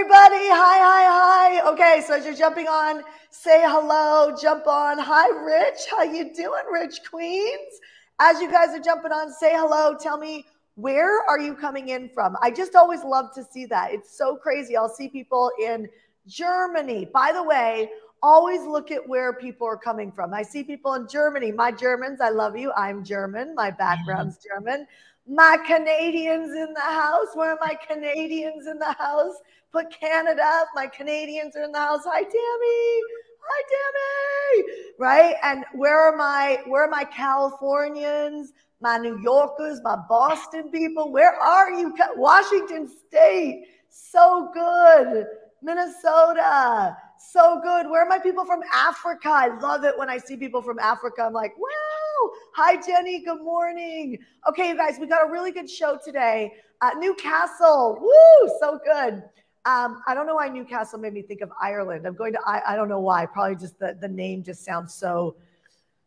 everybody. Hi, hi, hi. Okay, so as you're jumping on, say hello, jump on. Hi, Rich. How you doing, Rich Queens? As you guys are jumping on, say hello. Tell me where are you coming in from? I just always love to see that. It's so crazy. I'll see people in Germany. By the way, always look at where people are coming from. I see people in Germany. My Germans, I love you. I'm German. My mm-hmm. background's German my Canadians in the house. Where are my Canadians in the house? Put Canada up. My Canadians are in the house. Hi, Tammy. Hi, Tammy. Right? And where are my where are my Californians? My New Yorkers, my Boston people. Where are you? Washington State. So good. Minnesota. So good. Where are my people from Africa? I love it when I see people from Africa. I'm like, wow. Hi, Jenny. Good morning. Okay, you guys, we got a really good show today. Uh, Newcastle. Woo, so good. Um, I don't know why Newcastle made me think of Ireland. I'm going to, I, I don't know why. Probably just the, the name just sounds so,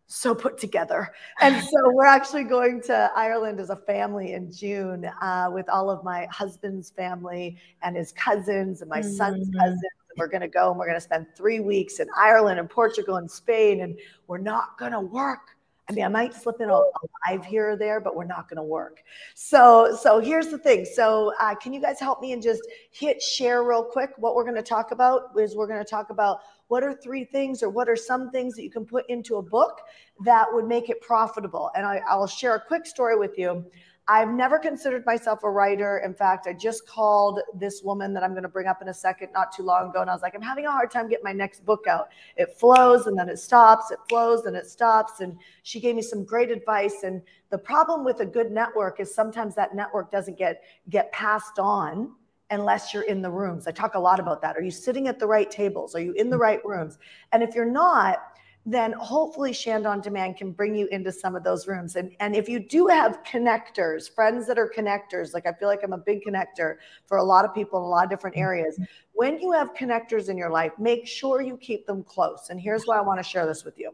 so put together. And so we're actually going to Ireland as a family in June uh, with all of my husband's family and his cousins and my mm-hmm. son's cousins we're going to go and we're going to spend three weeks in Ireland and Portugal and Spain, and we're not going to work. I mean, I might slip in a, live here or there, but we're not going to work. So, so here's the thing. So, uh, can you guys help me and just hit share real quick? What we're going to talk about is we're going to talk about what are three things or what are some things that you can put into a book that would make it profitable. And I, I'll share a quick story with you. I've never considered myself a writer. In fact, I just called this woman that I'm going to bring up in a second not too long ago. And I was like, I'm having a hard time getting my next book out. It flows and then it stops, it flows and it stops. And she gave me some great advice. And the problem with a good network is sometimes that network doesn't get, get passed on unless you're in the rooms. I talk a lot about that. Are you sitting at the right tables? Are you in the mm. right rooms? And if you're not, then hopefully Shanda on Demand can bring you into some of those rooms. And, and if you do have connectors, friends that are connectors, like I feel like I'm a big connector for a lot of people in a lot of different areas. Mm-hmm. When you have connectors in your life, make sure you keep them close. And here's why I want to share this with you.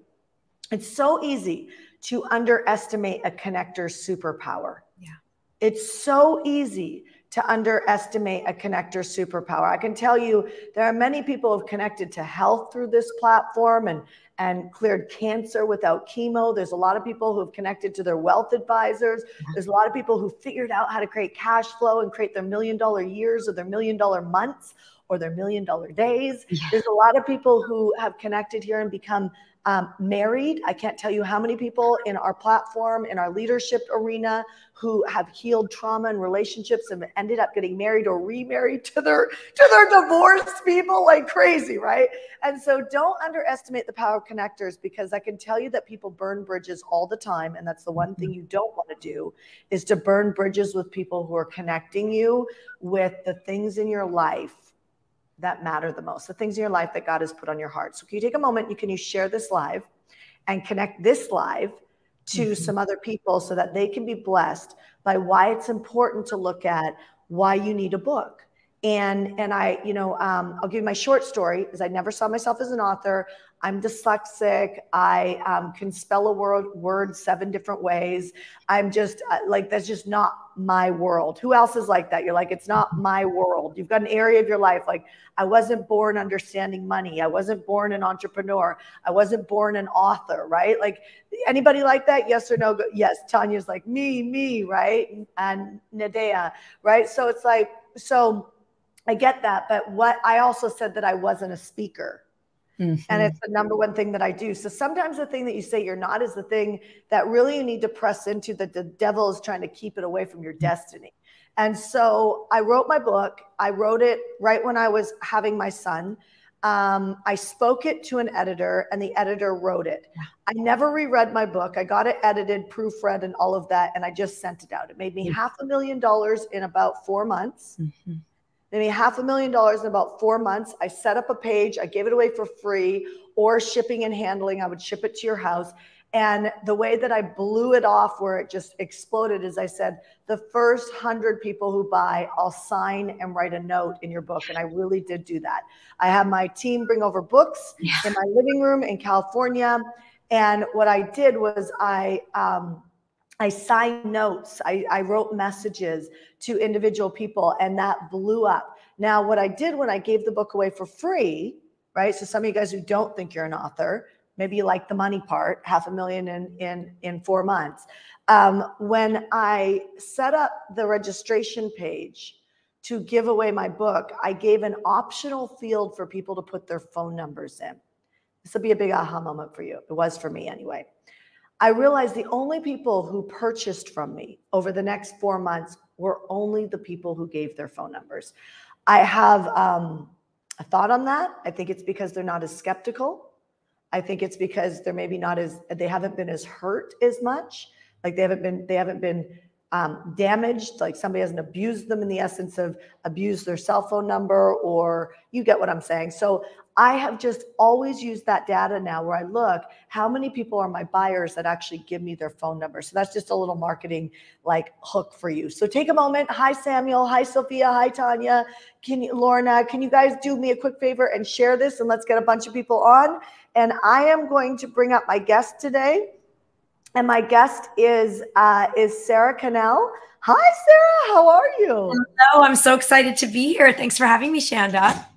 It's so easy to underestimate a connector's superpower. Yeah. It's so easy to underestimate a connector superpower. I can tell you there are many people who have connected to health through this platform and and cleared cancer without chemo. There's a lot of people who have connected to their wealth advisors. Mm-hmm. There's a lot of people who figured out how to create cash flow and create their million dollar years or their million dollar months or their million dollar days. There's a lot of people who have connected here and become um, married. I can't tell you how many people in our platform, in our leadership arena, who have healed trauma and relationships and ended up getting married or remarried to their to their divorced people like crazy, right? And so don't underestimate the power of connectors because I can tell you that people burn bridges all the time, and that's the one thing you don't want to do is to burn bridges with people who are connecting you with the things in your life that matter the most, the things in your life that God has put on your heart. So, can you take a moment? You can you share this live and connect this live to mm-hmm. some other people so that they can be blessed by why it's important to look at why you need a book. And and I, you know, um, I'll give you my short story because I never saw myself as an author. I'm dyslexic. I um, can spell a word, word seven different ways. I'm just uh, like, that's just not my world. Who else is like that? You're like, it's not my world. You've got an area of your life. Like, I wasn't born understanding money. I wasn't born an entrepreneur. I wasn't born an author, right? Like, anybody like that? Yes or no? Yes. Tanya's like, me, me, right? And Nadea, right? So it's like, so I get that. But what I also said that I wasn't a speaker Mm-hmm. And it's the number one thing that I do. So sometimes the thing that you say you're not is the thing that really you need to press into that the devil is trying to keep it away from your mm-hmm. destiny. And so I wrote my book. I wrote it right when I was having my son. Um, I spoke it to an editor, and the editor wrote it. I never reread my book. I got it edited, proofread, and all of that, and I just sent it out. It made me mm-hmm. half a million dollars in about four months. Mm-hmm maybe half a million dollars in about four months. I set up a page, I gave it away for free or shipping and handling. I would ship it to your house. And the way that I blew it off where it just exploded is I said, the first hundred people who buy, I'll sign and write a note in your book. And I really did do that. I had my team bring over books yeah. in my living room in California. And what I did was I, um, I signed notes. I, I wrote messages to individual people, and that blew up. Now, what I did when I gave the book away for free, right? So some of you guys who don't think you're an author, maybe you like the money part, half a million in in in four months. Um, when I set up the registration page to give away my book, I gave an optional field for people to put their phone numbers in. This will be a big aha moment for you. It was for me anyway. I realized the only people who purchased from me over the next four months were only the people who gave their phone numbers. I have um, a thought on that. I think it's because they're not as skeptical. I think it's because they're maybe not as they haven't been as hurt as much. Like they haven't been they haven't been um, damaged, like somebody hasn't abused them in the essence of abused their cell phone number, or you get what I'm saying. So I have just always used that data now where I look how many people are my buyers that actually give me their phone number. So that's just a little marketing like hook for you. So take a moment. Hi, Samuel. Hi, Sophia. Hi, Tanya. Can you, Lorna, can you guys do me a quick favor and share this and let's get a bunch of people on. And I am going to bring up my guest today. And my guest is uh, is Sarah Cannell. Hi, Sarah. How are you? Hello. I'm so excited to be here. Thanks for having me, Shanda.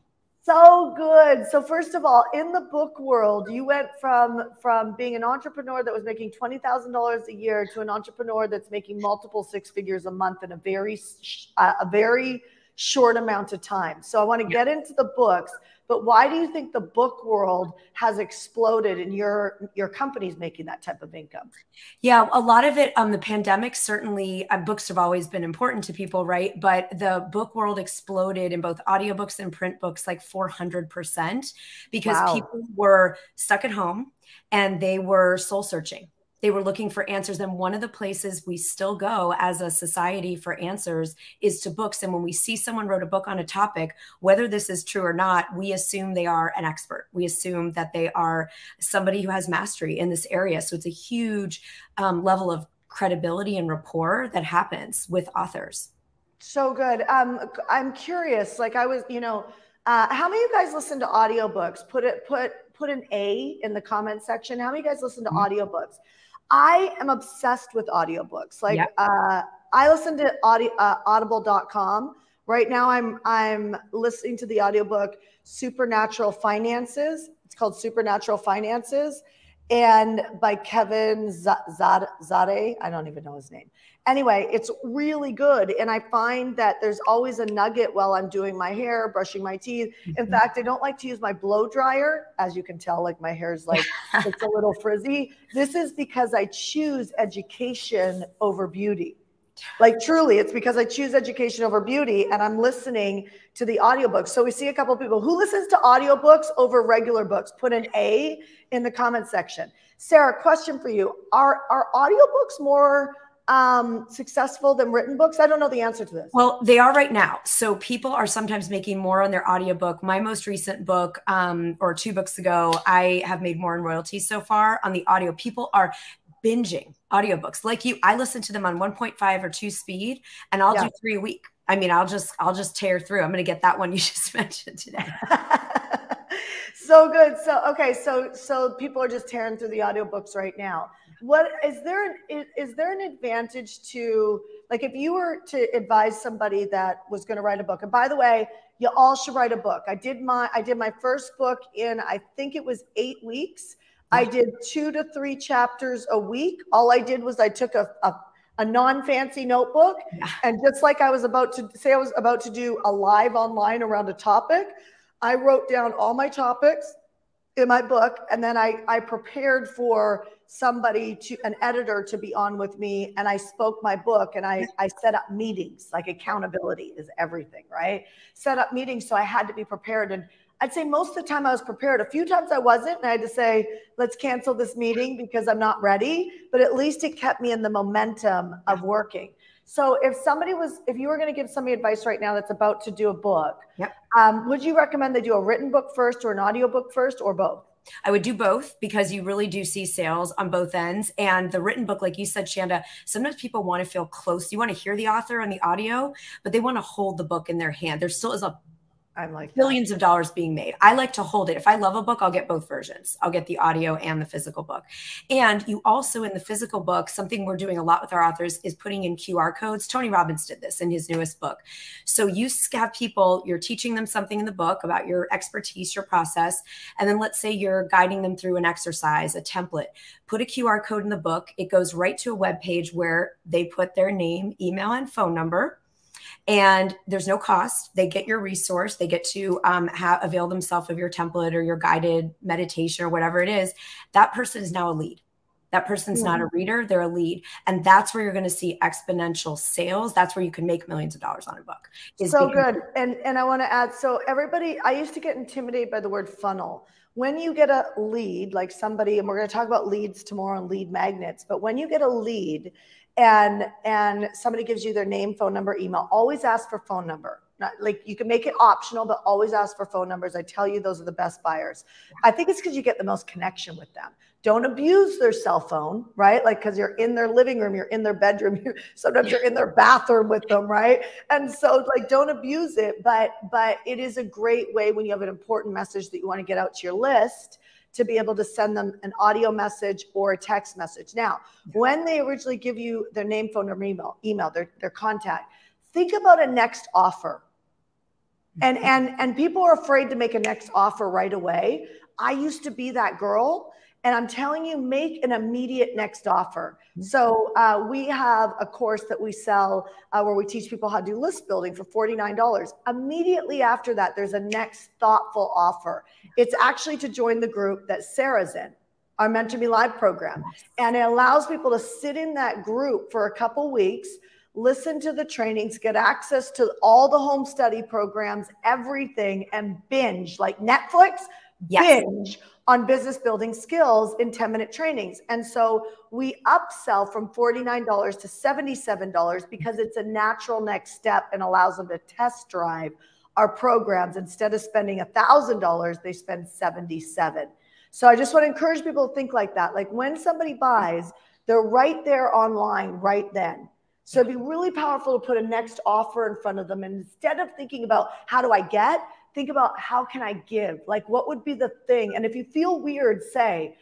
So good. So first of all, in the book world, you went from from being an entrepreneur that was making twenty thousand dollars a year to an entrepreneur that's making multiple six figures a month in a very uh, a very short amount of time. So I want to get into the books, but why do you think the book world has exploded and your your company's making that type of income? Yeah, a lot of it um the pandemic certainly uh, books have always been important to people, right? But the book world exploded in both audiobooks and print books like 400% because wow. people were stuck at home and they were soul searching they were looking for answers. And one of the places we still go as a society for answers is to books. And when we see someone wrote a book on a topic, whether this is true or not, we assume they are an expert. We assume that they are somebody who has mastery in this area. So it's a huge um, level of credibility and rapport that happens with authors. So good. Um, I'm curious. Like I was, you know, uh, how many of you guys listen to audiobooks? Put it, put, put an A in the comment section. How many of you guys listen to mm-hmm. audiobooks? I am obsessed with audiobooks. Like yep. uh, I listen to audio, uh, audible.com. Right now I'm I'm listening to the audiobook Supernatural Finances. It's called Supernatural Finances and by Kevin Zadai. I don't even know his name. Anyway, it's really good. And I find that there's always a nugget while I'm doing my hair, brushing my teeth. In mm-hmm. fact, I don't like to use my blow dryer. As you can tell, like my hair is like, it's a little frizzy. This is because I choose education over beauty. Like truly, it's because I choose education over beauty and I'm listening to the audiobooks. So we see a couple people who listens to audiobooks over regular books. Put an A in the comment section. Sarah, question for you. Are are audiobooks more um, successful than written books? I don't know the answer to this. Well, they are right now. So people are sometimes making more on their audiobook. My most recent book, um, or two books ago, I have made more in royalties so far on the audio. People are binging audiobooks like you. I listen to them on 1.5 or 2 speed and I'll yeah. do 3 a week. I mean, I'll just I'll just tear through. I'm going to get that one you just mentioned today. so good. So okay, so so people are just tearing through the audiobooks right now. What is there an is, is there an advantage to like if you were to advise somebody that was going to write a book. And by the way, you all should write a book. I did my I did my first book in I think it was 8 weeks I did two to three chapters a week. All I did was I took a, a, a non fancy notebook. Yeah. And just like I was about to say, I was about to do a live online around a topic, I wrote down all my topics in my book. And then I, I prepared for somebody to an editor to be on with me and I spoke my book and I, I set up meetings like accountability is everything, right? Set up meetings. So I had to be prepared. And I'd say most of the time I was prepared. A few times I wasn't, and I had to say, let's cancel this meeting because I'm not ready. But at least it kept me in the momentum of working. So if somebody was, if you were going to give somebody advice right now that's about to do a book, yep. um, would you recommend they do a written book first or an audio book first or both? I would do both because you really do see sales on both ends. And the written book, like you said, Shanda, sometimes people want to feel close. You want to hear the author on the audio, but they want to hold the book in their hand. There still is a I'm like billions of dollars being made. I like to hold it. If I love a book, I'll get both versions. I'll get the audio and the physical book. And you also in the physical book, something we're doing a lot with our authors is putting in QR codes. Tony Robbins did this in his newest book. So you have people, you're teaching them something in the book about your expertise, your process, and then let's say you're guiding them through an exercise, a template. Put a QR code in the book. It goes right to a web page where they put their name, email, and phone number and there's no cost. They get your resource. They get to um, have, avail themselves of your template or your guided meditation or whatever it is. That person is now a lead. That person's not a reader, they're a lead. And that's where you're going to see exponential sales. That's where you can make millions of dollars on a book. So good. And and I want to add so everybody I used to get intimidated by the word funnel. When you get a lead, like somebody and we're going to talk about leads tomorrow and lead magnets, but when you get a lead, and and somebody gives you their name, phone number, email, always ask for phone number. Not, like you can make it optional, but always ask for phone numbers. I tell you, those are the best buyers. I think it's because you get the most connection with them. Don't abuse their cell phone, right? Like because you're in their living room, you're in their bedroom, you're, sometimes you're in their bathroom with them, right? And so like don't abuse it, but but it is a great way when you have an important message that you want to get out to your list to be able to send them an audio message or a text message. Now, when they originally give you their name, phone number, email, email their, their contact, think about a next offer. And mm-hmm. and and people are afraid to make a next offer right away. I used to be that girl and I'm telling you, make an immediate next offer. Mm-hmm. So uh, we have a course that we sell uh, where we teach people how to do list building for $49. Immediately after that, there's a next thoughtful offer. It's actually to join the group that Sarah's in, our Mentor Me Live program. And it allows people to sit in that group for a couple weeks, listen to the trainings, get access to all the home study programs, everything, and binge like Netflix, yes. binge on business building skills in 10 minute trainings. And so we upsell from $49 to $77 because it's a natural next step and allows them to test drive our programs. Instead of spending $1,000, they spend 77. So I just want to encourage people to think like that. Like when somebody buys, they're right there online right then. So it'd be really powerful to put a next offer in front of them. And instead of thinking about how do I get, think about how can I give? Like, what would be the thing? And if you feel weird, say,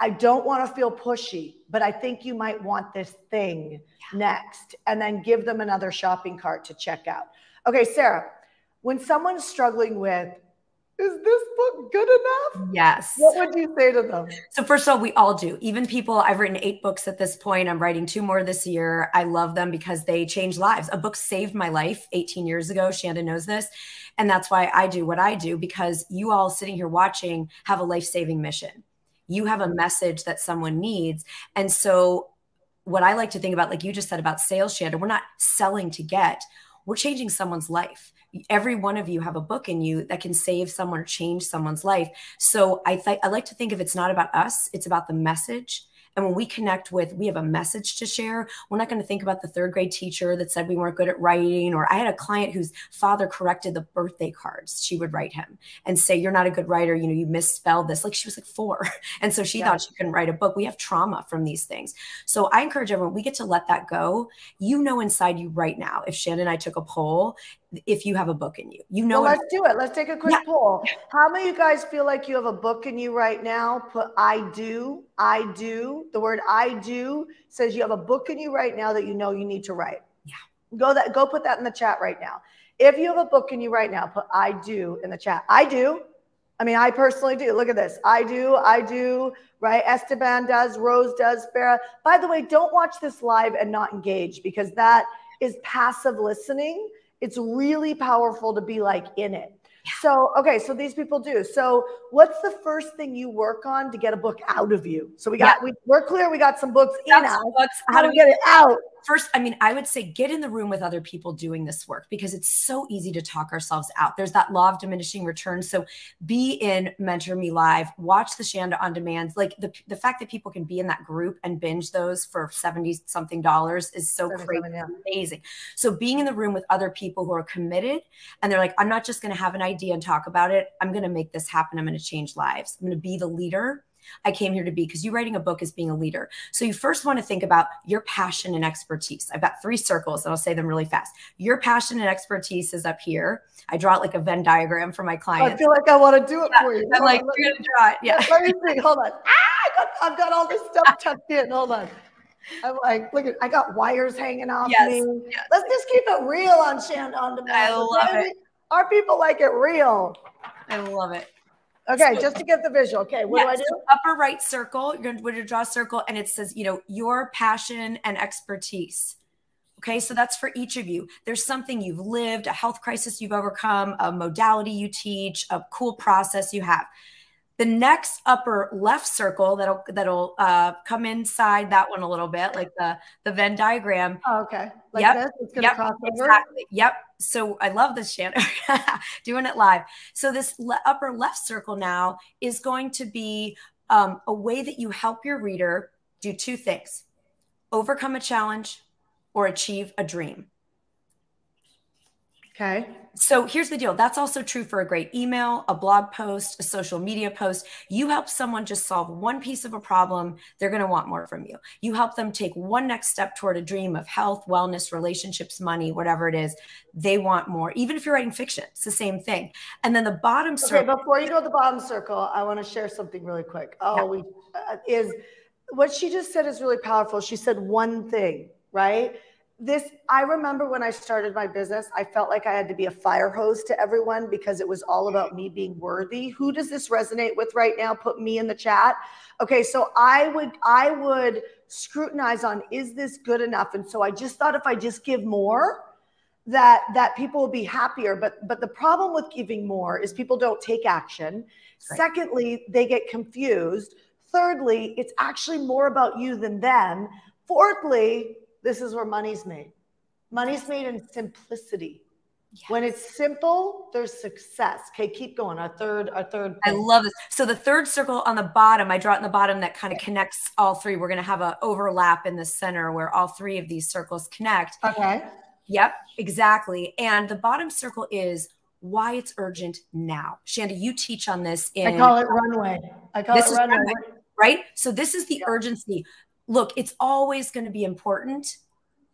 I don't want to feel pushy, but I think you might want this thing yeah. next. And then give them another shopping cart to check out. Okay, Sarah, when someone's struggling with, is this book good enough? Yes. What would you say to them? So, first of all, we all do. Even people, I've written eight books at this point. I'm writing two more this year. I love them because they change lives. A book saved my life 18 years ago. Shanda knows this. And that's why I do what I do because you all sitting here watching have a life saving mission. You have a message that someone needs. And so, what I like to think about, like you just said about sales, Shanda, we're not selling to get, we're changing someone's life. Every one of you have a book in you that can save someone or change someone's life. So I, th- I like to think if it's not about us, it's about the message and when we connect with, we have a message to share. We're not going to think about the third grade teacher that said we weren't good at writing. Or I had a client whose father corrected the birthday cards she would write him and say, You're not a good writer. You know, you misspelled this. Like she was like four. And so she yeah. thought she couldn't write a book. We have trauma from these things. So I encourage everyone, we get to let that go. You know, inside you right now, if Shanda and I took a poll, if you have a book in you. You know, well, let's do it. Let's take a quick yeah. poll. How many of you guys feel like you have a book in you right now? Put I do, I do. The word I do says you have a book in you right now that you know you need to write. Yeah. Go that go put that in the chat right now. If you have a book in you right now, put I do in the chat. I do. I mean, I personally do. Look at this. I do, I do, right? Esteban does, Rose does, Farah. By the way, don't watch this live and not engage because that is passive listening it's really powerful to be like in it. So, okay, so these people do. So, what's the first thing you work on to get a book out of you? So, we got, yeah. we, we're clear, we got some books in us. Books. How do we get it out? First, I mean, I would say get in the room with other people doing this work because it's so easy to talk ourselves out. There's that law of diminishing returns. So, be in Mentor Me Live, watch the Shanda on demand. Like the, the fact that people can be in that group and binge those for 70 something dollars is so crazy, yeah. amazing. So, being in the room with other people who are committed and they're like, I'm not just going to have an idea idea and talk about it. I'm going to make this happen. I'm going to change lives. I'm going to be the leader I came here to be because you writing a book is being a leader. So you first want to think about your passion and expertise. I've got three circles and I'll say them really fast. Your passion and expertise is up here. I draw it like a Venn diagram for my clients. I feel like I want to do it yeah, for you. I'm like, you're going to draw it. Yeah. Let me see. Hold on. Ah, I got, I've got all this stuff tucked in. Hold on. I'm like, look at, I got wires hanging off yes, me. Yes. Let's just keep it real on Shanda on Demand. I love it. Our people like it real. I love it. Okay, so, just to get the visual. Okay, what yeah, do I do? So upper right circle, you're going to draw a circle and it says, you know, your passion and expertise. Okay, so that's for each of you. There's something you've lived, a health crisis you've overcome, a modality you teach, a cool process you have. The next upper left circle that'll that'll uh, come inside that one a little bit, like the the Venn diagram. Oh, okay. Like yep. This? It's gonna yep. cross over. Exactly. Yep. So I love this, Shanda, doing it live. So this le upper left circle now is going to be um, a way that you help your reader do two things: overcome a challenge or achieve a dream. Okay. So here's the deal. That's also true for a great email, a blog post, a social media post. You help someone just solve one piece of a problem, they're going to want more from you. You help them take one next step toward a dream of health, wellness, relationships, money, whatever it is. They want more. Even if you're writing fiction, it's the same thing. And then the bottom circle okay, circle. before you go to the bottom circle, I want to share something really quick. Oh, yeah. we uh, is what she just said is really powerful. She said one thing, right? This i remember when i started my business i felt like i had to be a fire hose to everyone because it was all about me being worthy. Who does this resonate with right now? Put me in the chat. Okay so i would i would scrutinize on is this good enough? And so i just thought if i just give more that that people will be happier. But but the problem with giving more is people don't take action. Right. secondly they get confused. Thirdly it's actually more about you than them. Fourthly this is where money's made. Money's made in simplicity. Yes. When it's simple, there's success. Okay, keep going. Our third, our third. I love this. So the third circle on the bottom, I draw it in the bottom that kind of connects all three. We're going to have an overlap in the center where all three of these circles connect. Okay. Yep, exactly. And the bottom circle is why it's urgent now. Shanda, you teach on this in. I call it runway. I call it runway. runway. Right. So this is the yeah. urgency look, it's always going to be important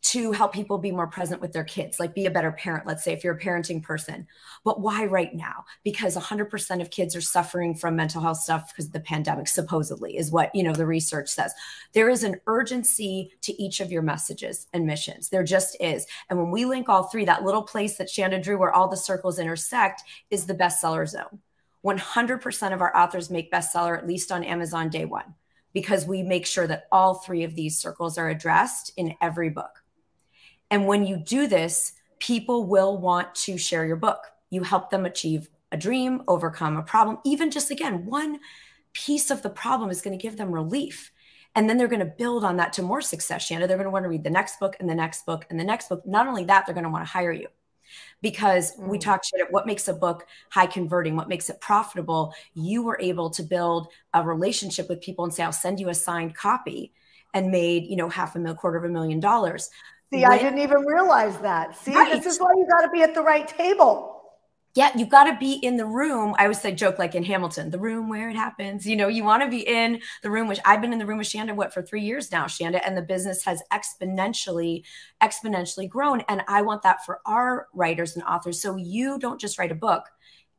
to help people be more present with their kids, like be a better parent, let's say, if you're a parenting person. But why right now? Because 100% of kids are suffering from mental health stuff because of the pandemic, supposedly, is what, you know, the research says. There is an urgency to each of your messages and missions. There just is. And when we link all three, that little place that Shanda drew where all the circles intersect is the bestseller zone. 100% of our authors make bestseller, at least on Amazon day one because we make sure that all three of these circles are addressed in every book. And when you do this, people will want to share your book. You help them achieve a dream, overcome a problem. Even just again, one piece of the problem is going to give them relief. And then they're going to build on that to more success, Shanda. They're going to want to read the next book and the next book and the next book. Not only that, they're going to want to hire you because mm. we talked about what makes a book high converting, what makes it profitable. You were able to build a relationship with people and say, I'll send you a signed copy and made, you know, half a million, quarter of a million dollars. See, when, I didn't even realize that. See, right. this is why you got to be at the right table yeah, you've got to be in the room. I always say joke like in Hamilton, the room where it happens. You know, you want to be in the room, which I've been in the room with Shanda what for three years now, Shanda, and the business has exponentially, exponentially grown. And I want that for our writers and authors. So you don't just write a book,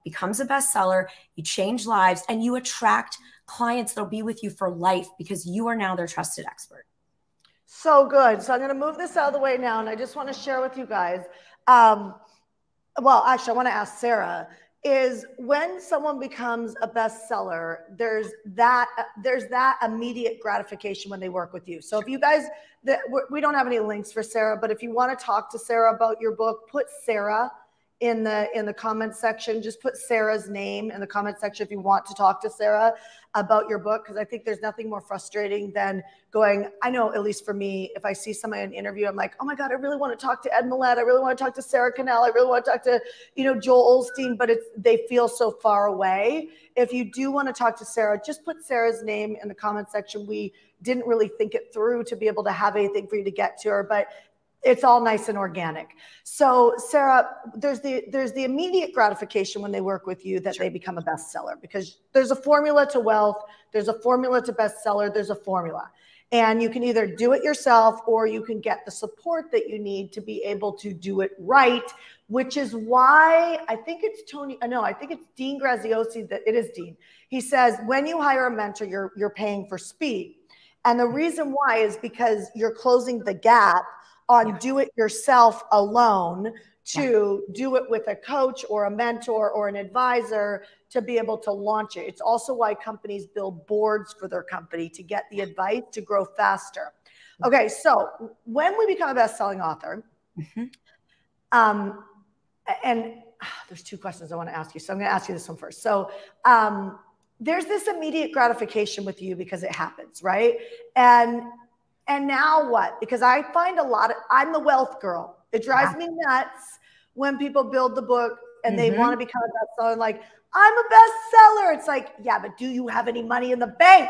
becomes a bestseller, you change lives, and you attract clients that'll be with you for life because you are now their trusted expert. So good. So I'm going to move this out of the way now, and I just want to share with you guys. Um, well, actually, I want to ask Sarah is when someone becomes a bestseller, there's that there's that immediate gratification when they work with you. So if you guys that we don't have any links for Sarah, but if you want to talk to Sarah about your book, put Sarah in the in the comment section. Just put Sarah's name in the comment section if you want to talk to Sarah about your book because I think there's nothing more frustrating than going. I know at least for me, if I see somebody in an interview, I'm like, oh my god, I really want to talk to Ed Mylett I really want to talk to Sarah Cannell. I really want to talk to you know Joel Osteen, but it's they feel so far away. If you do want to talk to Sarah, just put Sarah's name in the comment section. We didn't really think it through to be able to have anything for you to get to her, but it's all nice and organic. So Sarah, there's the there's the immediate gratification when they work with you that sure. they become a bestseller because there's a formula to wealth, there's a formula to bestseller, there's a formula. And you can either do it yourself or you can get the support that you need to be able to do it right, which is why I think it's Tony, uh, no, I think it's Dean Graziosi that it is Dean. He says when you hire a mentor, you're you're paying for speed. And the reason why is because you're closing the gap on yeah. do it yourself alone to yeah. do it with a coach or a mentor or an advisor to be able to launch it. It's also why companies build boards for their company to get the advice to grow faster. Okay, so when we become a best-selling author, mm-hmm. um, and ah, there's two questions I want to ask you, so I'm going to ask you this one first. So um, there's this immediate gratification with you because it happens, right? And and now what? Because I find a lot of, I'm the wealth girl. It drives yeah. me nuts when people build the book and mm-hmm. they want to become a bestseller. Like, I'm a bestseller. It's like, yeah, but do you have any money in the bank?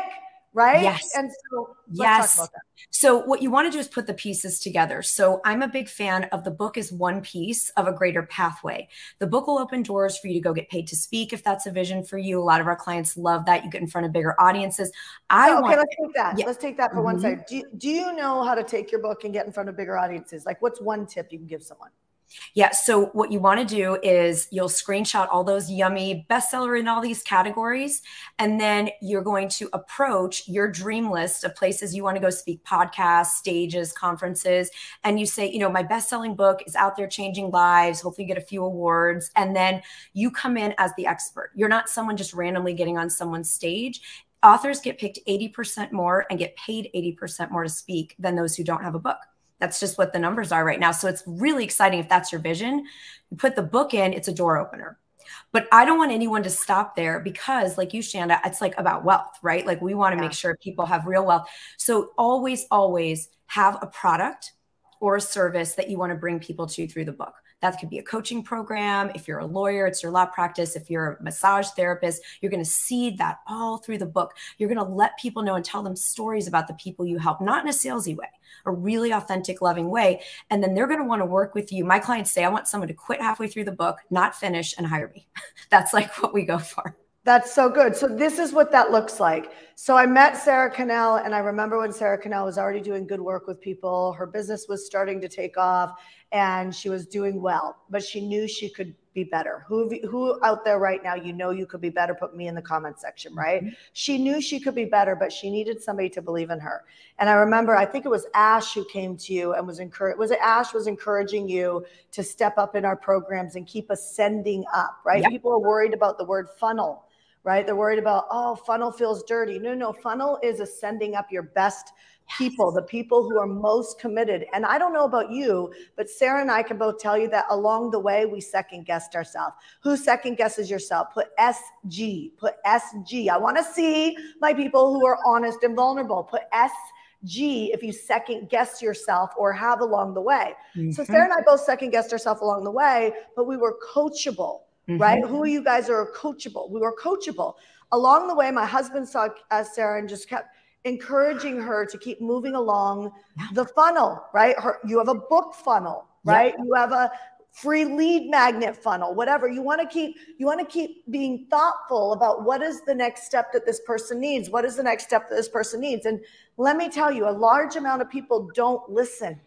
Right? Yes. And so yes. So what you want to do is put the pieces together. So I'm a big fan of the book is one piece of a greater pathway. The book will open doors for you to go get paid to speak if that's a vision for you. A lot of our clients love that. You get in front of bigger audiences. I oh, okay, want, let's take that. Yeah. Let's take that for mm -hmm. one mm-hmm. side. Do, do you know how to take your book and get in front of bigger audiences? Like what's one tip you can give someone? Yeah. So what you want to do is you'll screenshot all those yummy bestseller in all these categories. And then you're going to approach your dream list of places you want to go speak podcasts, stages, conferences. And you say, you know, my best-selling book is out there changing lives. Hopefully you get a few awards. And then you come in as the expert. You're not someone just randomly getting on someone's stage authors get picked 80% more and get paid 80% more to speak than those who don't have a book. That's just what the numbers are right now. So it's really exciting if that's your vision. You put the book in, it's a door opener. But I don't want anyone to stop there because, like you, Shanda, it's like about wealth, right? Like we want to yeah. make sure people have real wealth. So always, always have a product or a service that you want to bring people to through the book. That could be a coaching program. If you're a lawyer, it's your law practice. If you're a massage therapist, you're going to seed that all through the book. You're going to let people know and tell them stories about the people you help, not in a salesy way, a really authentic, loving way. And then they're going to want to work with you. My clients say, I want someone to quit halfway through the book, not finish, and hire me. That's like what we go for. That's so good. So this is what that looks like. So I met Sarah Cannell, and I remember when Sarah Cannell was already doing good work with people. Her business was starting to take off, and she was doing well, but she knew she could be better. Who who out there right now, you know you could be better, put me in the comment section, right? Mm-hmm. She knew she could be better, but she needed somebody to believe in her. And I remember I think it was Ash who came to you and was encouraged was it Ash was encouraging you to step up in our programs and keep ascending up, right? Yep. People are worried about the word funnel, right? They're worried about, oh, funnel feels dirty. No, no, funnel is ascending up your best people, the people who are most committed. And I don't know about you, but Sarah and I can both tell you that along the way, we second guessed ourselves. Who second guesses yourself? Put SG, put SG. I want to see my people who are honest and vulnerable. Put SG if you second guess yourself or have along the way. Mm-hmm. So Sarah and I both second guessed ourselves along the way, but we were coachable, mm-hmm. right? Who you guys are coachable? We were coachable. Along the way, my husband saw uh, Sarah and just kept encouraging her to keep moving along the funnel, right? Her, you have a book funnel, right? You have a free lead magnet funnel, whatever. You want to keep you want to keep being thoughtful about what is the next step that this person needs? What is the next step that this person needs? And let me tell you, a large amount of people don't listen.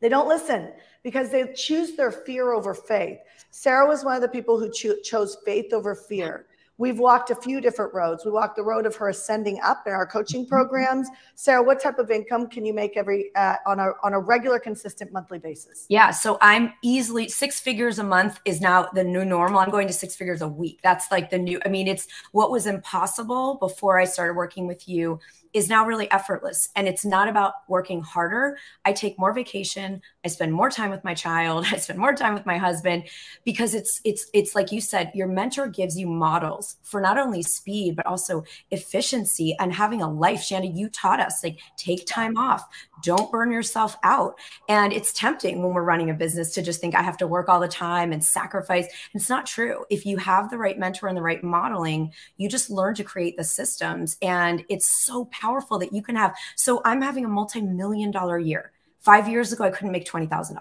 They don't listen because they choose their fear over faith. Sarah was one of the people who cho- chose faith over fear. We've walked a few different roads. We walked the road of her ascending up in our coaching mm-hmm. programs. Sarah, what type of income can you make every uh, on a on a regular, consistent monthly basis? Yeah, so I'm easily six figures a month is now the new normal. I'm going to six figures a week. That's like the new. I mean, it's what was impossible before I started working with you is now really effortless. And it's not about working harder. I take more vacation. I spend more time with my child. I spend more time with my husband because it's it's it's like you said, your mentor gives you models for not only speed, but also efficiency and having a life. Shanda, you taught us like take time off, don't burn yourself out. And it's tempting when we're running a business to just think I have to work all the time and sacrifice. It's not true. If you have the right mentor and the right modeling, you just learn to create the systems. And it's so powerful that you can have. So I'm having a multi million dollar year five years ago, I couldn't make $20,000.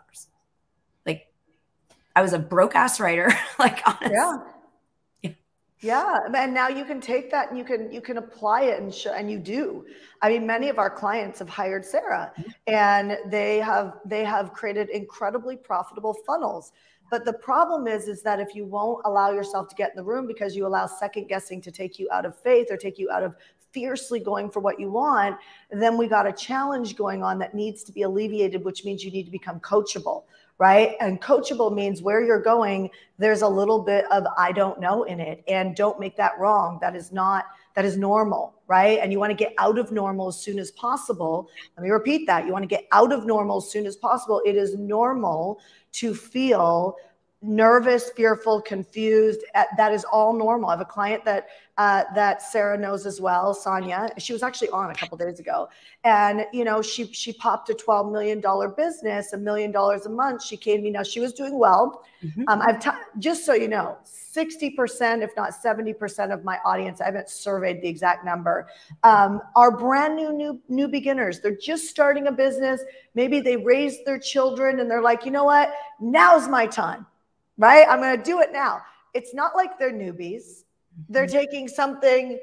Like I was a broke ass writer. like honestly. Yeah. Yeah, and now you can take that and you can you can apply it and show, and you do. I mean, many of our clients have hired Sarah, mm-hmm. and they have they have created incredibly profitable funnels. But the problem is, is that if you won't allow yourself to get in the room because you allow second guessing to take you out of faith or take you out of fiercely going for what you want, then we got a challenge going on that needs to be alleviated, which means you need to become coachable right? And coachable means where you're going, there's a little bit of I don't know in it. And don't make that wrong. That is not, that is normal, right? And you want to get out of normal as soon as possible. Let me repeat that. You want to get out of normal as soon as possible. It is normal to feel nervous, fearful, confused. That is all normal. I have a client that uh, that Sarah knows as well, Sonia. She was actually on a couple days ago, and you know she she popped a twelve million dollar business, a million dollars a month. She came to me now. She was doing well. Mm-hmm. Um, I've t- just so you know, sixty percent, if not seventy percent, of my audience. I haven't surveyed the exact number. Um, are brand new new new beginners. They're just starting a business. Maybe they raised their children, and they're like, you know what? Now's my time right? I'm going to do it now. It's not like they're newbies. They're mm-hmm. taking something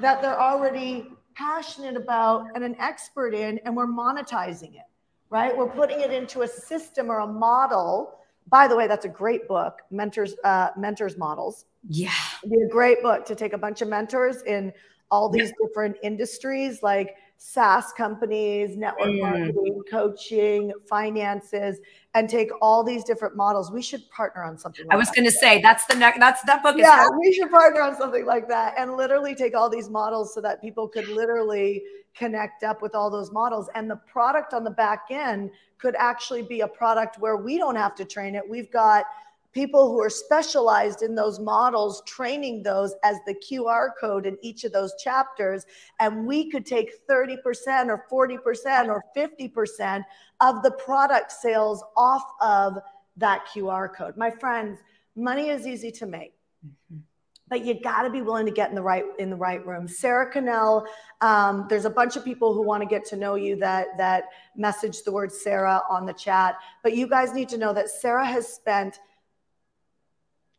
that they're already passionate about and an expert in, and we're monetizing it, right? We're putting it into a system or a model. By the way, that's a great book, Mentors, uh, Mentors Models. Yeah. It'd be a great book to take a bunch of mentors in all these yeah. different industries like SaaS companies, network mm. marketing, coaching, finances, and take all these different models. We should partner on something. Like I was going to say that's the next. That's that book. Yeah, we should partner on something like that and literally take all these models so that people could literally connect up with all those models. And the product on the back end could actually be a product where we don't have to train it. We've got people who are specialized in those models, training those as the QR code in each of those chapters. And we could take 30% or 40% or 50% of the product sales off of that QR code. My friends, money is easy to make. Mm-hmm but you got to be willing to get in the right in the right room. Sarah Cannell, um, there's a bunch of people who want to get to know you that that message the word Sarah on the chat. But you guys need to know that Sarah has spent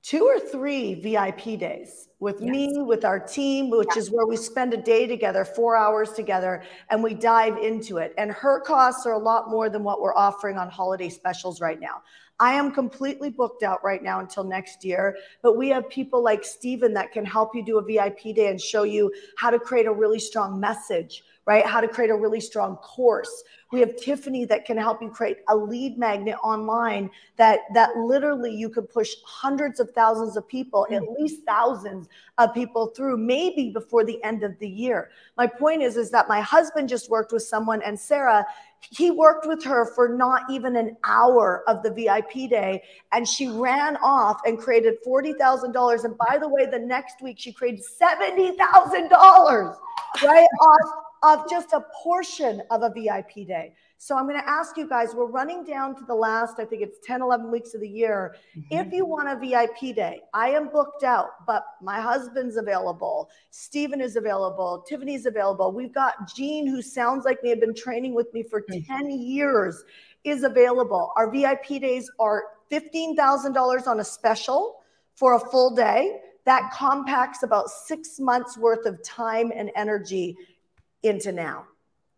two or three VIP days with yes. me, with our team, which yeah. is where we spend a day together, four hours together, and we dive into it. And her costs are a lot more than what we're offering on holiday specials right now. I am completely booked out right now until next year, but we have people like Steven that can help you do a VIP day and show you how to create a really strong message, right? How to create a really strong course. We have Tiffany that can help you create a lead magnet online that that literally you could push hundreds of thousands of people, mm-hmm. at mm. least thousands of people through maybe before the end of the year. My point is is that my husband just worked with someone and Sarah he worked with her for not even an hour of the VIP day and she ran off and created $40,000 and by the way the next week she created $70,000 right off of just a portion of a VIP day. So I'm going to ask you guys, we're running down to the last, I think it's 10, 11 weeks of the year. Mm-hmm. If you want a VIP day, I am booked out, but my husband's available. Stephen is available. Tiffany's available. We've got Jean, who sounds like they have been training with me for mm-hmm. 10 years, is available. Our VIP days are $15,000 on a special for a full day. That compacts about six months worth of time and energy into now,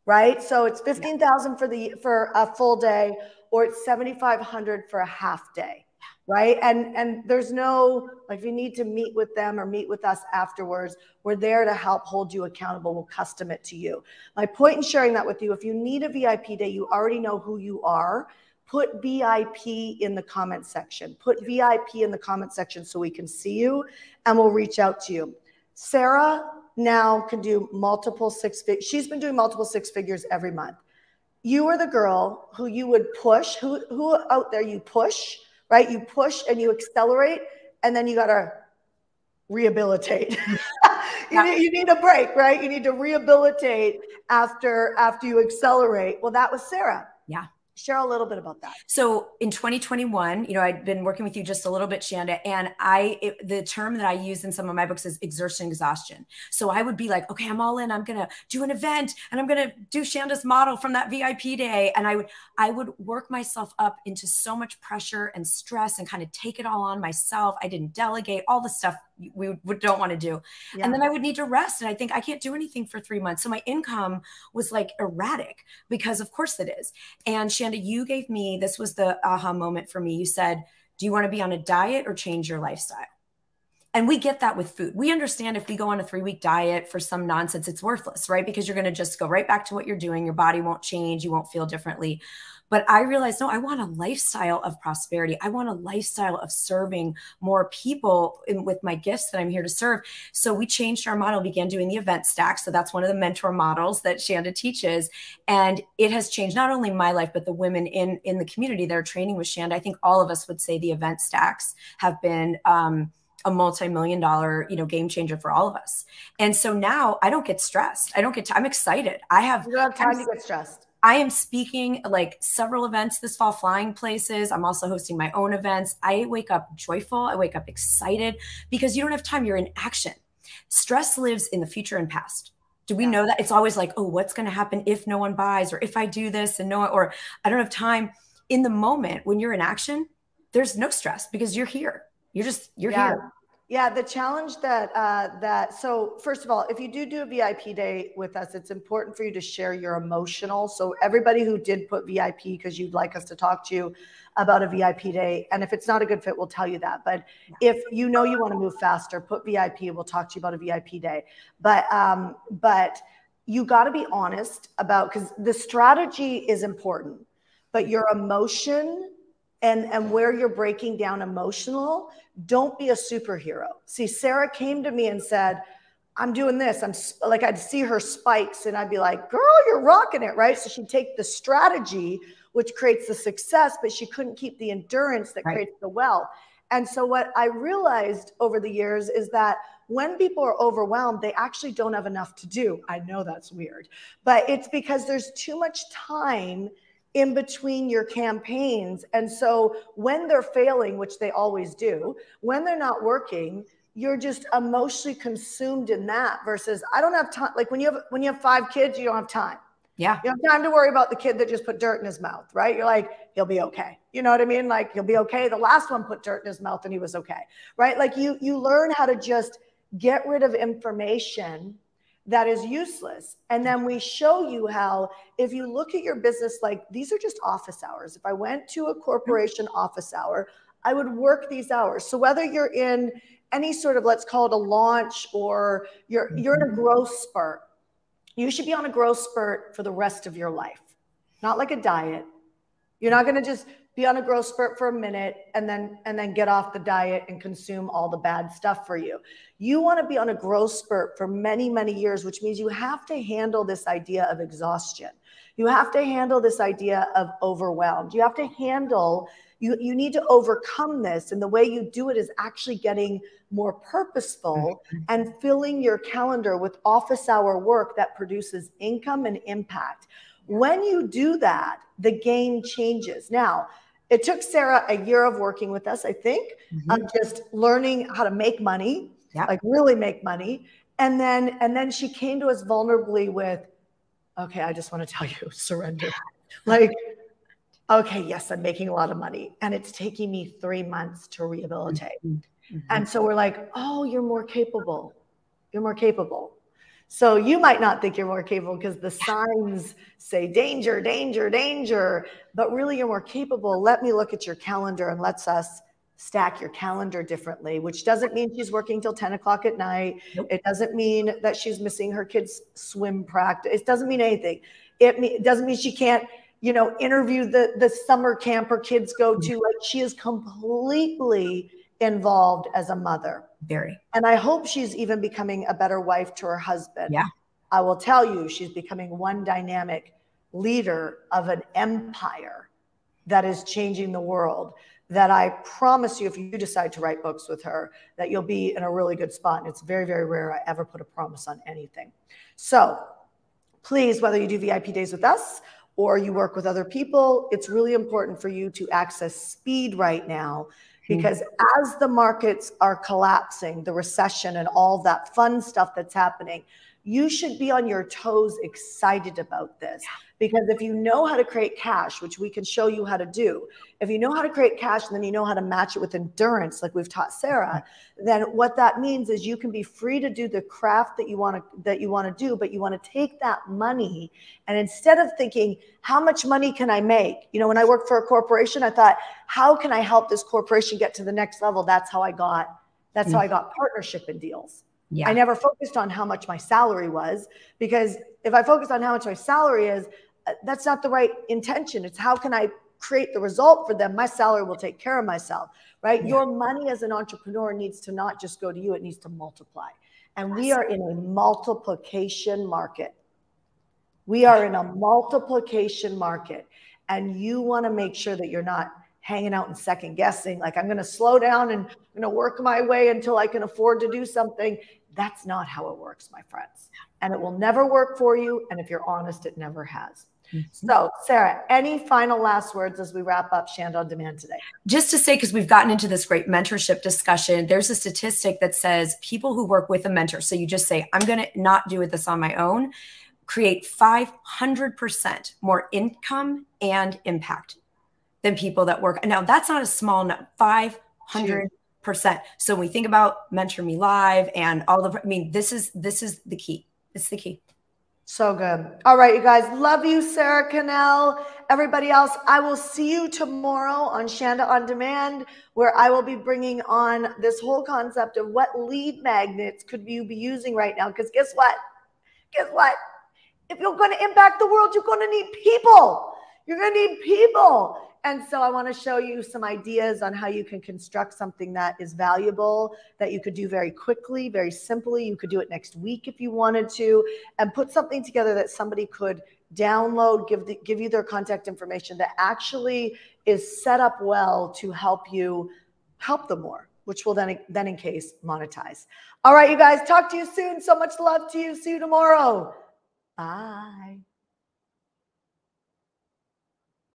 right? So it's 15,000 for the for a full day or it's 7,500 for a half day, right? And and there's no like if you need to meet with them or meet with us afterwards, we're there to help hold you accountable. We'll custom it to you. My point in sharing that with you, if you need a VIP day, you already know who you are. Put VIP in the comment section. Put VIP in the comment section so we can see you and we'll reach out to you. Sarah now can do multiple six figures. She's been doing multiple six figures every month. You are the girl who you would push, who, who out there you push, right? You push and you accelerate, and then you got to rehabilitate. you, need, you need a break, right? You need to rehabilitate after after you accelerate. Well, that was Sarah. Yeah. Share a little bit about that. So in 2021, you know, I'd been working with you just a little bit, Shanda, and I, it, the term that I use in some of my books is exertion exhaustion. So I would be like, okay, I'm all in. I'm going to do an event and I'm going to do Shanda's model from that VIP day. And I would, I would work myself up into so much pressure and stress and kind of take it all on myself. I didn't delegate all the stuff we don't want to do. Yeah. And then I would need to rest. And I think I can't do anything for three months. So my income was like erratic because of course it is. And Shanda, you gave me, this was the aha moment for me. You said, do you want to be on a diet or change your lifestyle? And we get that with food. We understand if we go on a three week diet for some nonsense, it's worthless, right? Because you're going to just go right back to what you're doing. Your body won't change. You won't feel differently. But I realized, no, I want a lifestyle of prosperity. I want a lifestyle of serving more people in, with my gifts that I'm here to serve. So we changed our model, began doing the event stack. So that's one of the mentor models that Shanda teaches. And it has changed not only my life, but the women in, in the community that are training with Shanda. I think all of us would say the event stacks have been, um, a multi-million dollar you know game changer for all of us and so now i don't get stressed i don't get i'm excited i have you don't have time I'm, to get stressed I am speaking like several events this fall, flying places. I'm also hosting my own events. I wake up joyful. I wake up excited because you don't have time. You're in action. Stress lives in the future and past. Do we yeah. know that? It's always like, oh, what's going to happen if no one buys or if I do this and no, or I don't have time. In the moment when you're in action, there's no stress because you're here. You're just, you're yeah. here. Yeah, the challenge that uh, that so first of all, if you do do a VIP day with us, it's important for you to share your emotional. So everybody who did put VIP because you'd like us to talk to you about a VIP day, and if it's not a good fit, we'll tell you that. But if you know you want to move faster, put VIP. We'll talk to you about a VIP day. But um, but you got to be honest about because the strategy is important, but your emotion and and where you're breaking down emotional don't be a superhero. See sarah came to me and said i'm doing this. I'm like i'd see her spikes and i'd be like girl you're rocking it right? So she'd take the strategy which creates the success but she couldn't keep the endurance that right. creates the wealth. And so what i realized over the years is that when people are overwhelmed they actually don't have enough to do. I know that's weird but it's because there's too much time in between your campaigns. And so when they're failing, which they always do, when they're not working, you're just emotionally consumed in that versus I don't have time. Like when you have when you have five kids, you don't have time. Yeah. You have time to worry about the kid that just put dirt in his mouth, right? You're like, he'll be okay. You know what I mean? Like he'll be okay. The last one put dirt in his mouth and he was okay. Right? Like you you learn how to just get rid of information that is useless. And then we show you how, if you look at your business like these are just office hours. If I went to a corporation mm-hmm. office hour, I would work these hours. So whether you're in any sort of let's call it a launch or you're mm-hmm. you're in a growth spurt, you should be on a growth spurt for the rest of your life. Not like a diet. You're not going to just be on a growth spurt for a minute and then and then get off the diet and consume all the bad stuff for you. You want to be on a growth spurt for many many years which means you have to handle this idea of exhaustion. You have to handle this idea of overwhelmed. You have to handle you you need to overcome this and the way you do it is actually getting more purposeful mm-hmm. and filling your calendar with office hour work that produces income and impact. When you do that the game changes. Now it took Sarah a year of working with us, I think, mm-hmm. of just learning how to make money, like really make money. And then and then she came to us vulnerably with, okay, I just want to tell you, surrender. like, okay, yes, I'm making a lot of money. And it's taking me three months to rehabilitate. Mm-hmm. mm-hmm. And so we're like, oh, you're more capable. You're more capable. So you might not think you're more capable because the signs say danger, danger, danger, but really you're more capable. Let me look at your calendar and let's us stack your calendar differently, which doesn't mean she's working till 10 o'clock at night. Nope. It doesn't mean that she's missing her kids' swim practice. It doesn't mean anything. It, me- it doesn't mean she can't, you know, interview the, the summer camp her kids go to. Mm-hmm. Like she is completely involved as a mother. Very. And I hope she's even becoming a better wife to her husband. Yeah. I will tell you, she's becoming one dynamic leader of an empire that is changing the world. That I promise you, if you decide to write books with her, that you'll be in a really good spot. And it's very, very rare I ever put a promise on anything. So please, whether you do VIP days with us or you work with other people, it's really important for you to access speed right now. Mm-hmm. because as the markets are collapsing, the recession and all that fun stuff that's happening, you should be on your toes excited about this. Because if you know how to create cash, which we can show you how to do, if you know how to create cash and then you know how to match it with endurance, like we've taught Sarah, then what that means is you can be free to do the craft that you want to that you want to do, but you want to take that money and instead of thinking, how much money can I make? You know, when I worked for a corporation, I thought, how can I help this corporation get to the next level? That's how I got that's mm-hmm. how I got partnership and deals. Yeah. I never focused on how much my salary was because if I focused on how much my salary is, uh, that's not the right intention. It's how can I create the result for them? My salary will take care of myself, right? Yeah. Your money as an entrepreneur needs to not just go to you, it needs to multiply. And we are in a multiplication market. We are in a multiplication market. And you want to make sure that you're not hanging out and second guessing, like I'm going to slow down and I'm going to work my way until I can afford to do something. That's not how it works, my friends. And it will never work for you. And if you're honest, it never has. Mm-hmm. So, Sarah, any final last words as we wrap up Shanda on Demand today? Just to say, because we've gotten into this great mentorship discussion, there's a statistic that says people who work with a mentor, so you just say, I'm going to not do this on my own, create 500% more income and impact than people that work. Now, that's not a small number, 500 percent. So when we think about Mentor Me Live and all the, I mean, this is this is the key. It's the key. So good. All right, you guys. Love you, Sarah Cannell. Everybody else, I will see you tomorrow on Shanda on Demand, where I will be bringing on this whole concept of what lead magnets could you be using right now. Because guess what? Guess what? If you're going to impact the world, you're going to need people. You're going to need people. And so I want to show you some ideas on how you can construct something that is valuable, that you could do very quickly, very simply. You could do it next week if you wanted to, and put something together that somebody could download, give, the, give you their contact information that actually is set up well to help you help them more, which will then, then in case monetize. All right, you guys, talk to you soon. So much love to you. See you tomorrow. Bye.